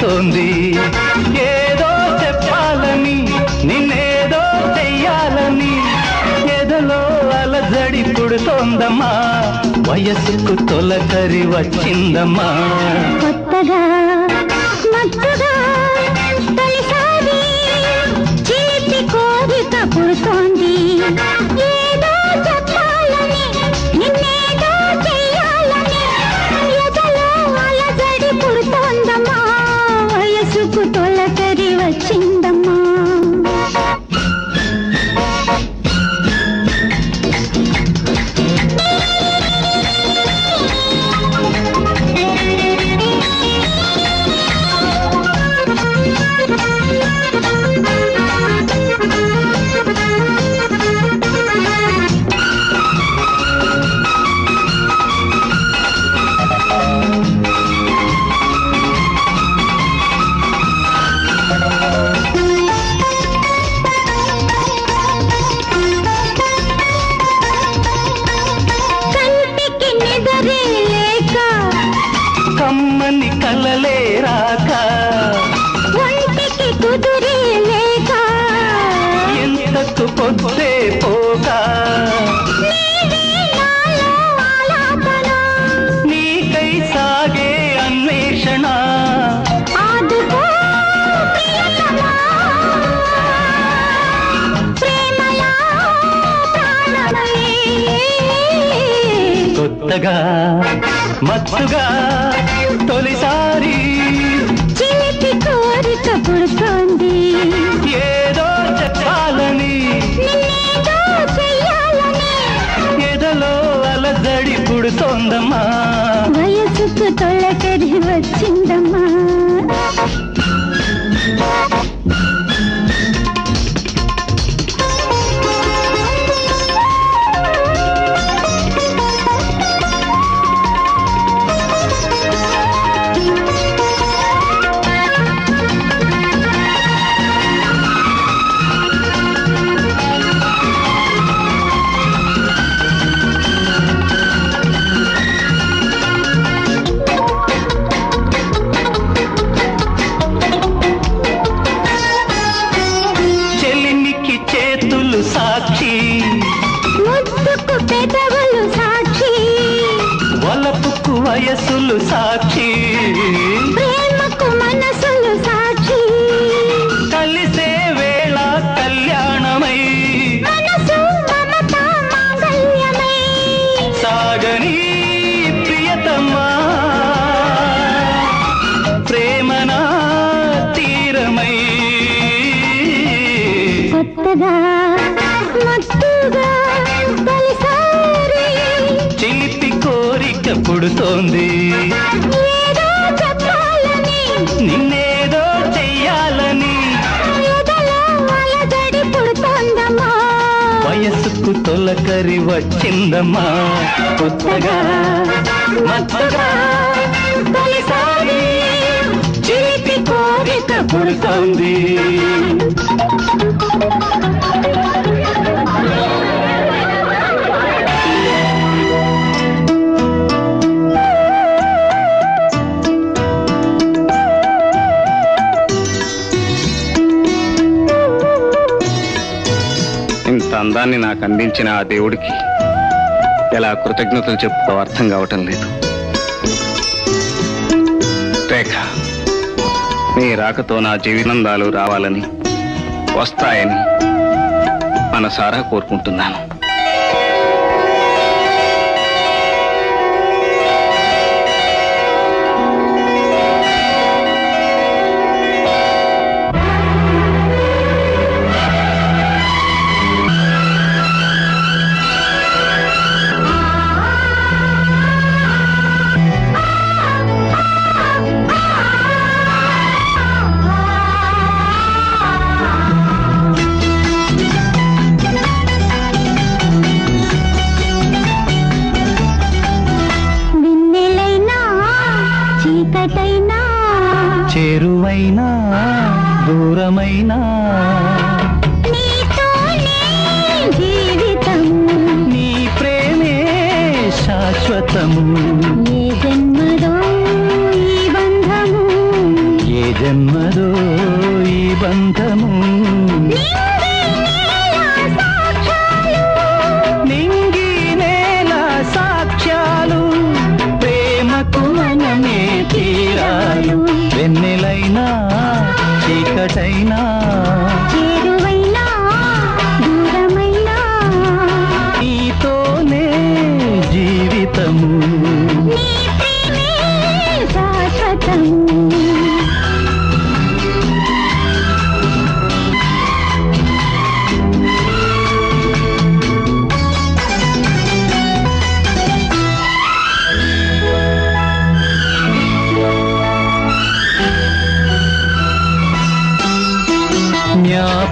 కోరిక ఏదో చెప్పాలని నిన్నేదో చెయ్యాలని ఎదలో అలజడి పుడుతోందమ్మా. వయసుకు తొలకరి వచ్చిందమ్మా. కొత్తగా మత్తుగా తొలిసారి చిలిపి కోరిక పుడుతోంది. కొత్తగా మత్తుగా తొలిసారి. చిలిపి కోరిక పుడుతోంది. ఏదో చెప్పాలని. ఎదలో అలజడి పుడుతోందమ్మా. వయసులు సాక్షి. చెప్పాలని నిన్నేదో చెయ్యాలని. వయసుకు తొలకరి వచ్చిందమ్మా. కొత్తగా మత్తుగా తొలిసారి చిలిపి కోరిక పుడుతోంది. వరాన్ని నాకు అందించిన ఆ దేవుడికి ఎలా కృతజ్ఞతలు చెప్పుకో అర్థం కావటం లేదు. రేఖ నీ రాకతో నా జీవినందాలు రావాలని వస్తాయని మనసారా కోరుకుంటున్నాను. జీవితమైనా నీ ప్రేమే శాశ్వతము. ఏ జన్మదో ఈ బంధము? ఏ జన్మదో ఈ బంధము? నింగి సాక్ష్యాలు. ప్రేమకు వెన్నెలైనా చీకటైనా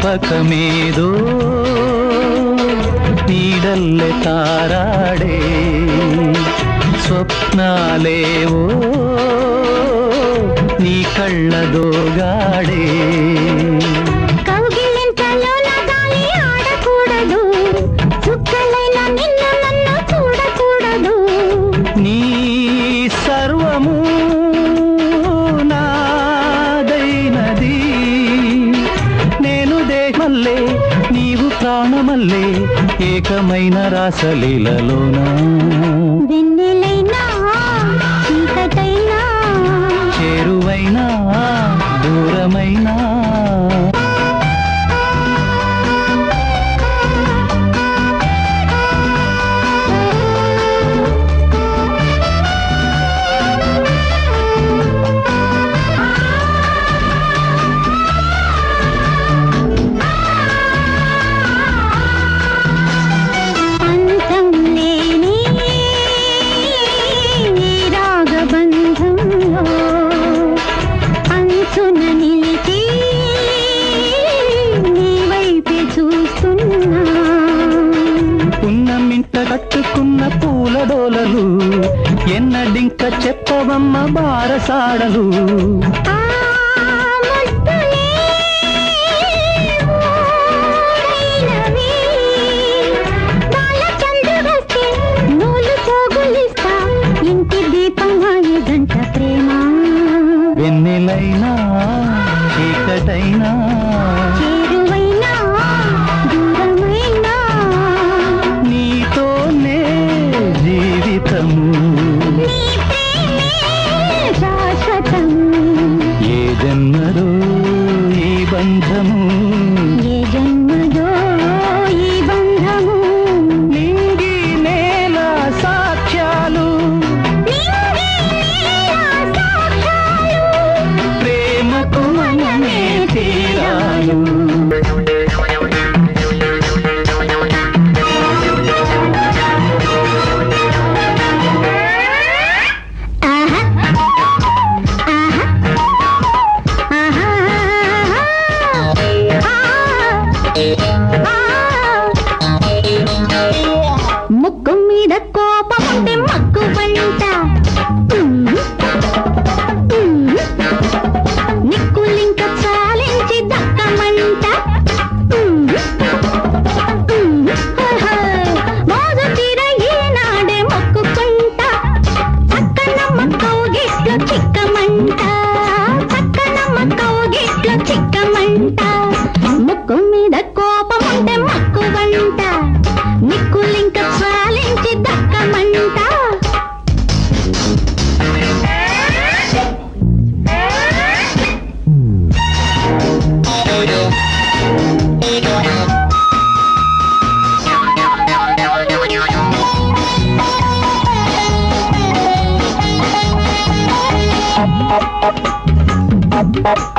ಜ್ಞಾಪಕಮೇದೋ? ನೀಡಲ್ಲೆ ತಾರಾಡೆ? ಸ್ವಪ್ನಾಲೇವೋ? ನೀ ಕಳ್ಳದೋಗಾಡೆ? అందమైన రాసలీలలోనా. వెన్నెలైనా చీకటైనా చేరువైనా దూరమైన పూలడోలలు ఎన్నడింక చెప్పవమ్మ బారసాడలు. బంధము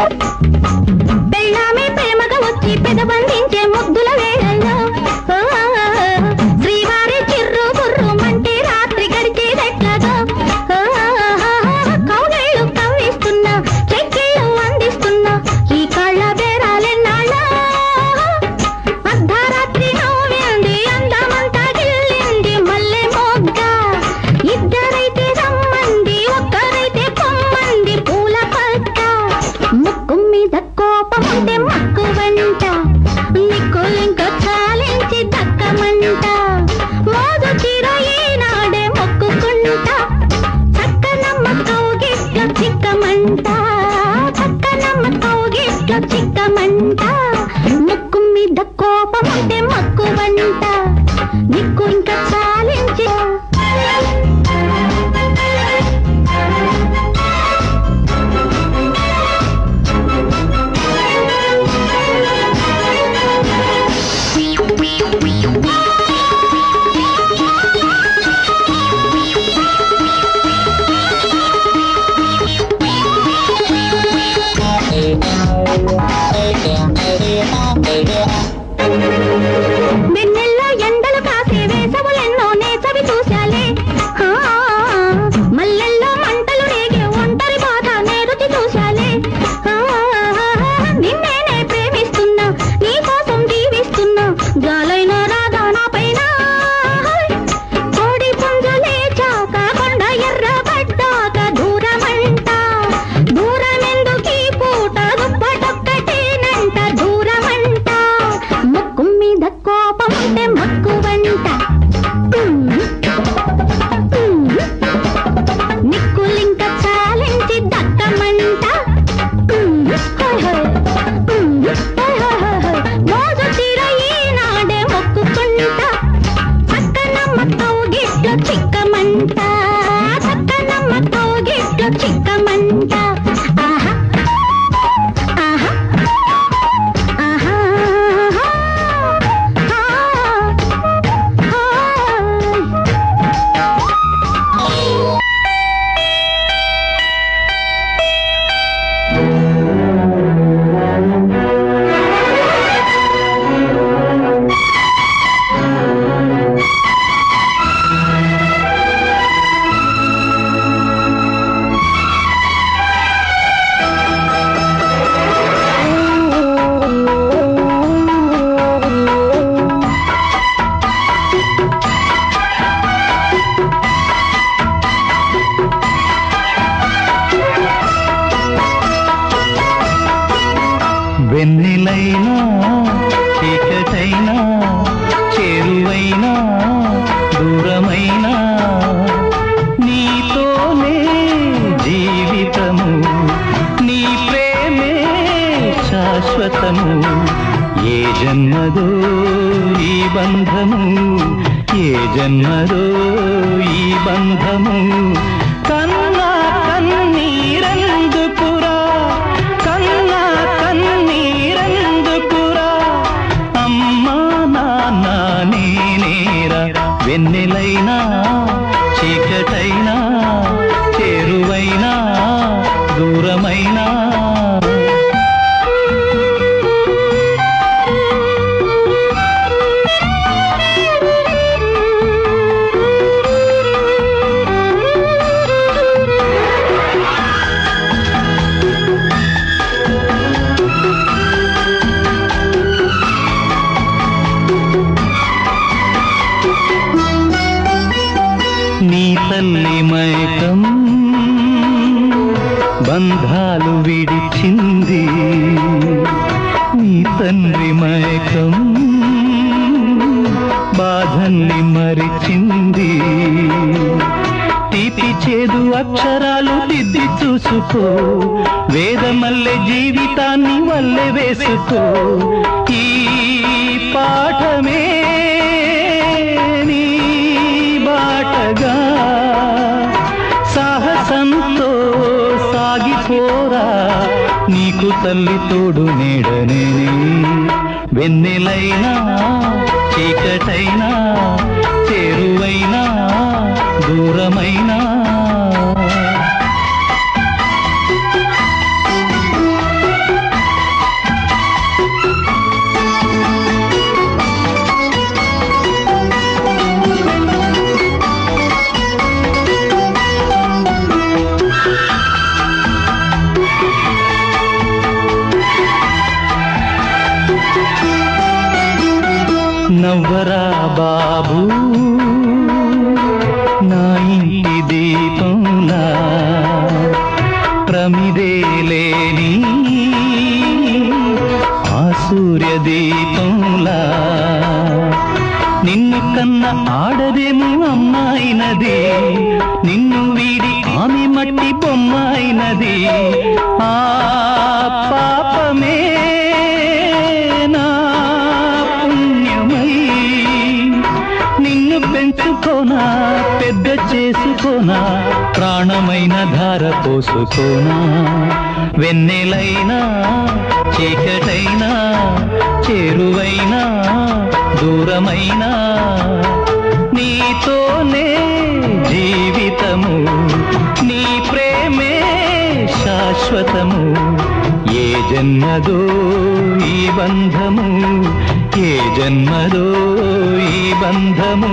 Bye. we, wee, wee. చీకటైనా చేరువైనా దూరమైనా నీతోనే జీవితము నీ ప్రేమే శాశ్వతము. ఏ జన్మదో ఈ బంధము ఏ జన్మదో ఈ బంధము. వెన్నెలైనా చీకటైనా చేరువైనా దూరమైనా వేసుకో వేదమల్లె జీవితాన్ని వల్లె వేసుకో ఈ పాఠమే నీ బాటగా సాహసంతో సాగిపోరా. నీకు తల్లి తోడు నీడనే వెన్నెలైనా చీకటైనా చేరువైనా దూరమైనా దీపంలా నిన్ను కన్న ఆడదేమో అమ్మాయినది. నిన్ను వీడి ఆమె మట్టి బొమ్మాయినది. ఆ పాపమే చేసుకోనా పెద్ద చేసుకోనా ప్రాణమైన ధార పోసుకోనా. వెన్నెలైనా చీకటైనా చేరువైనా దూరమైనా. నీతోనే జీవితము నీ ప్రేమే శాశ్వతము. ఏ జన్మదో ఈ బంధము ఏ జన్మదో ఈ బంధము.